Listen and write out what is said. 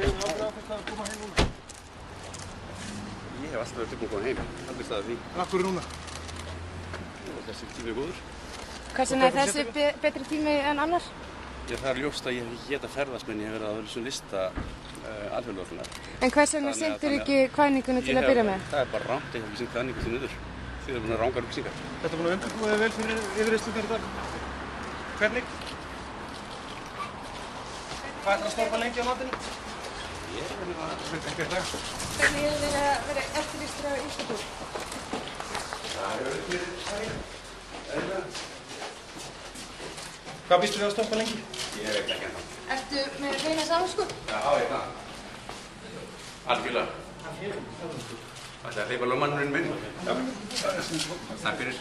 Segum við okkur á þess að koma heim núna? Ég hef alltaf verið tilbúin að koma heim. Alveg staðið því. Akkur núna? Þessi tími er góður. Hvað sem er þessi be betri tími en annar? Ég, það er ljóst að ég hef ekki geta ferðast menn ég hef verið eh, að vera svona lista uh, alvegurlóðunar. En hvað sem er sendur ekki kvæningunni til hef, að byrja með? Það er bara rámt. Ég hef ekki sendt kvæningunni til nöður. Þið erum búin að ránga upplýsingar. Þetta er búin að undirbúið vel fyrir yfirreyslunar í dag. Hvernig? Hvað er það að storfa lengi á matinu? Ég er verið að Veit ekki það. Hvernig hefur þið að vera eftirlýstur á Íslandúr? Hvað býstu við að stoppa lengi? Ég veit ekki ennþá. Ertu með reyna samsku? Já, ég það. Algjörlega. Það er að hleypa lögmannurinn minn. Já. Takk fyrir.